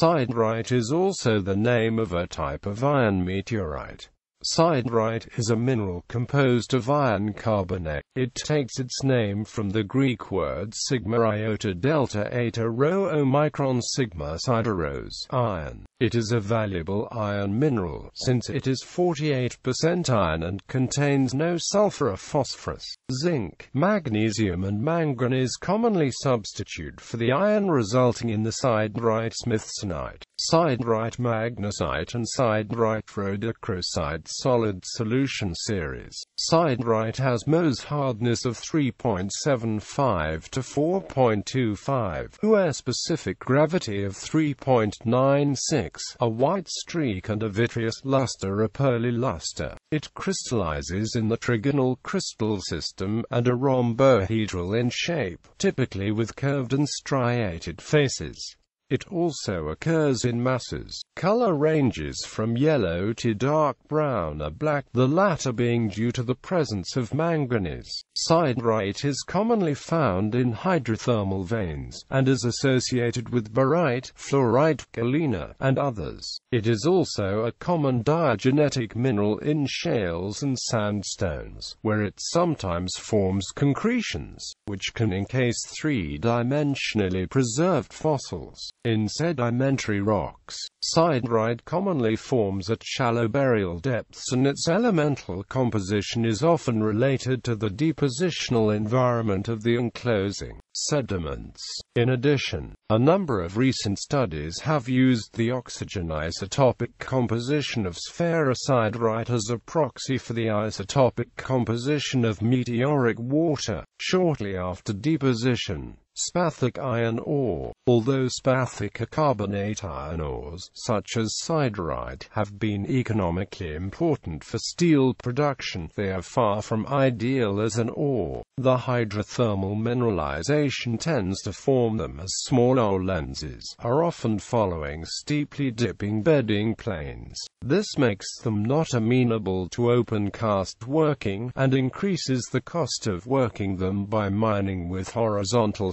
Siderite is also the name of a type of iron meteorite. Siderite is a mineral composed of iron carbonate. It takes its name from the Greek word sigma iota delta eta rho omicron sigma sideros, iron. It is a valuable iron mineral, since it is 48% iron and contains no sulfur or phosphorus. Zinc, magnesium and manganese commonly substitute for the iron resulting in the siderite smithsonite, siderite magnesite and siderite rhodochrosite solid solution series. Siderite has Mohs hardness of 3.75 to 4.25, US specific gravity of 3.96, a white streak and a vitreous luster a pearly luster. It crystallizes in the trigonal crystal system and a rhombohedral in shape, typically with curved and striated faces. It also occurs in masses. Color ranges from yellow to dark brown or black, the latter being due to the presence of manganese. Siderite is commonly found in hydrothermal veins, and is associated with barite, fluorite, galena, and others. It is also a common diagenetic mineral in shales and sandstones, where it sometimes forms concretions, which can encase three-dimensionally preserved fossils. In sedimentary rocks, siderite commonly forms at shallow burial depths and its elemental composition is often related to the depositional environment of the enclosing sediments. In addition, a number of recent studies have used the oxygen isotopic composition of sphaerosiderite as a proxy for the isotopic composition of meteoric water, shortly after deposition. Spathic iron ore. Although spathic carbonate iron ores, such as siderite, have been economically important for steel production, they are far from ideal as an ore. The hydrothermal mineralization tends to form them as small ore lenses, are often following steeply dipping bedding planes. This makes them not amenable to open cast working, and increases the cost of working them by mining with horizontal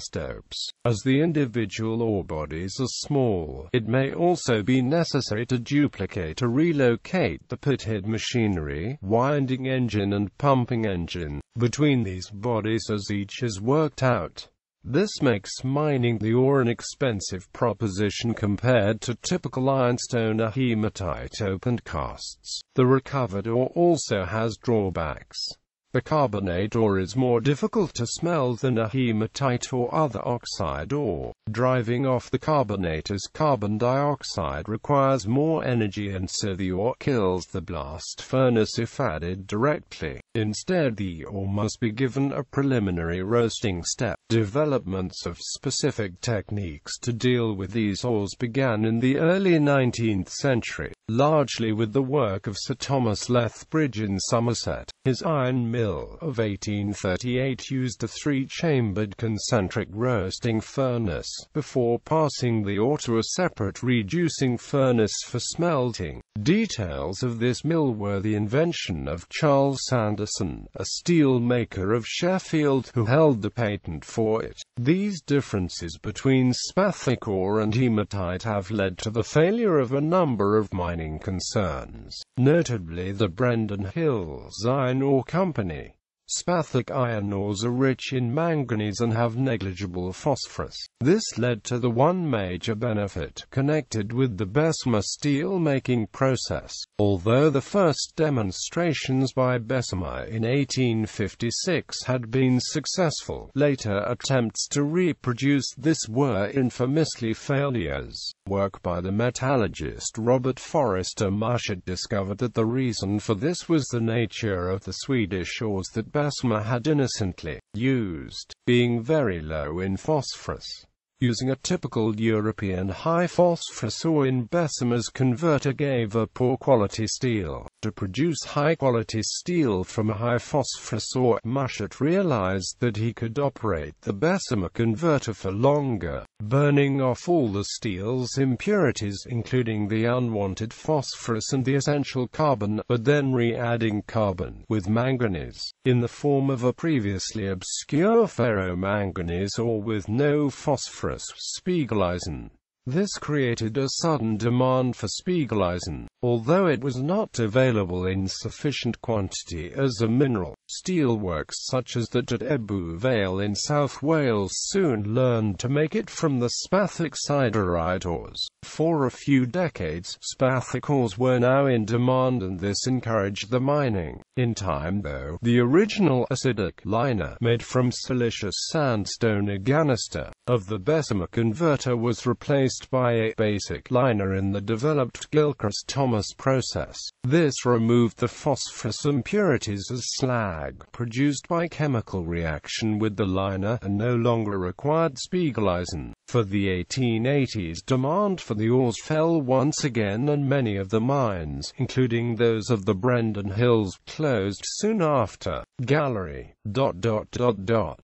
As the individual ore bodies are small, it may also be necessary to duplicate or relocate the pithead machinery, winding engine and pumping engine, between these bodies as each is worked out. This makes mining the ore an expensive proposition compared to typical ironstone or hematite opened casts. The recovered ore also has drawbacks. The carbonate ore is more difficult to smelt than a hematite or other oxide ore. Driving off the carbonate as carbon dioxide requires more energy and so the ore kills the blast furnace if added directly. Instead the ore must be given a preliminary roasting step. Developments of specific techniques to deal with these ores began in the early 19th century, largely with the work of Sir Thomas Lethbridge in Somerset. His iron mill of 1838 used a three-chambered concentric roasting furnace, before passing the ore to a separate reducing furnace for smelting. Details of this mill were the invention of Charles Sanderson, a steel maker of Sheffield, who held the patent for it. These differences between spathic ore and hematite have led to the failure of a number of mining concerns, notably the Brendon Hills Iron Ore Company company. Spathic iron ores are rich in manganese and have negligible phosphorus. This led to the one major benefit connected with the Bessemer steel-making process. Although the first demonstrations by Bessemer in 1856 had been successful, later attempts to reproduce this were infamously failures. Work by the metallurgist Robert Forrester Mushet discovered that the reason for this was the nature of the Swedish ores that Bessemer had innocently used, being very low in phosphorus. Using a typical European high-phosphorus ore in Bessemer's converter gave a poor-quality steel. To produce high-quality steel from a high-phosphorus ore, Mushet realized that he could operate the Bessemer converter for longer, burning off all the steel's impurities including the unwanted phosphorus and the essential carbon, but then re-adding carbon with manganese, in the form of a previously obscure ferromanganese ore with no phosphorus, This created a sudden demand for Spiegeleisen, although it was not available in sufficient quantity as a mineral. Steelworks such as that at Ebbw Vale in South Wales soon learned to make it from the spathic siderite ores. For a few decades, spathic ores were now in demand and this encouraged the mining. In time though, the original acidic liner made from silicious sandstone aganister of the Bessemer converter was replaced by a basic liner in the developed Gilchrist-Thomas process. This removed the phosphorus impurities as slag produced by chemical reaction with the liner and no longer required Spiegeleisen. For the 1880s demand for the ores fell once again and many of the mines, including those of the Brendon Hills, closed soon after. Gallery. Dot dot dot dot.